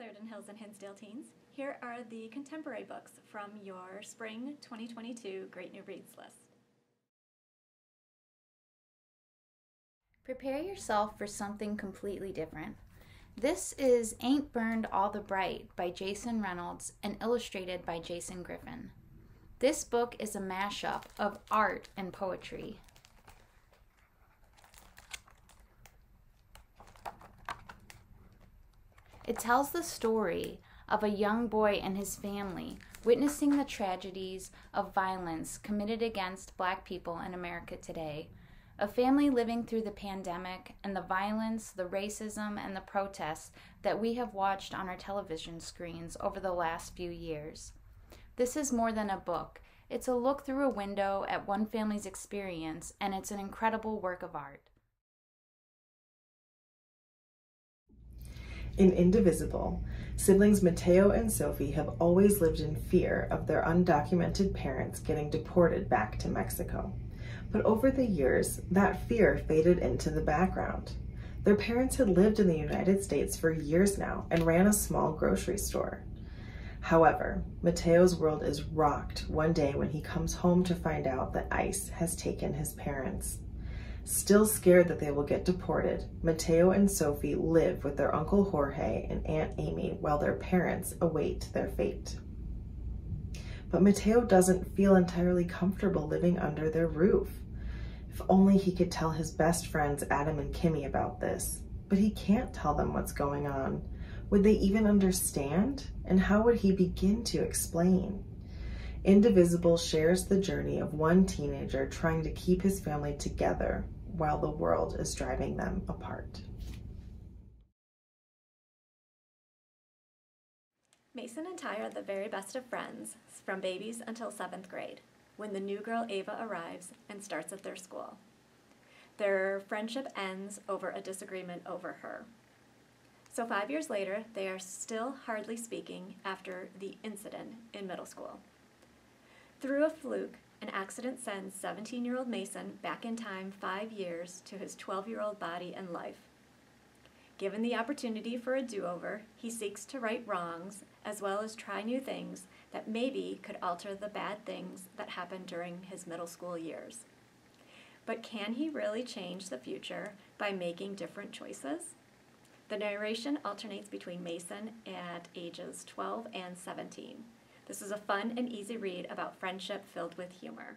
Clarendon Hills and Hinsdale teens. Here are the contemporary books from your Spring 2022 Great New Reads list. Prepare yourself for something completely different. This is Ain't Burned All the Bright by Jason Reynolds and illustrated by Jason Griffin. This book is a mashup of art and poetry. It tells the story of a young boy and his family witnessing the tragedies of violence committed against black people in America today. A family living through the pandemic and the violence, the racism, and the protests that we have watched on our television screens over the last few years. This is more than a book. It's a look through a window at one family's experience, and it's an incredible work of art. In Indivisible, siblings Mateo and Sophie have always lived in fear of their undocumented parents getting deported back to Mexico. But over the years, that fear faded into the background. Their parents had lived in the United States for years now and ran a small grocery store. However, Mateo's world is rocked one day when he comes home to find out that ICE has taken his parents. Still scared that they will get deported, Mateo and Sophie live with their Uncle Jorge and Aunt Amy while their parents await their fate. But Mateo doesn't feel entirely comfortable living under their roof. If only he could tell his best friends Adam and Kimmy about this. But he can't tell them what's going on. Would they even understand? And how would he begin to explain? Indivisible shares the journey of one teenager trying to keep his family together while the world is driving them apart. Mason and Ty are the very best of friends, from babies until seventh grade, when the new girl Ava arrives and starts at their school. Their friendship ends over a disagreement over her. So five years later, they are still hardly speaking after the incident in middle school. Through a fluke, an accident sends 17 year old Mason back in time five years to his 12 year old body and life. Given the opportunity for a do over, he seeks to right wrongs as well as try new things that maybe could alter the bad things that happened during his middle school years. But can he really change the future by making different choices? The narration alternates between Mason at ages 12 and 17. This is a fun and easy read about friendship filled with humor.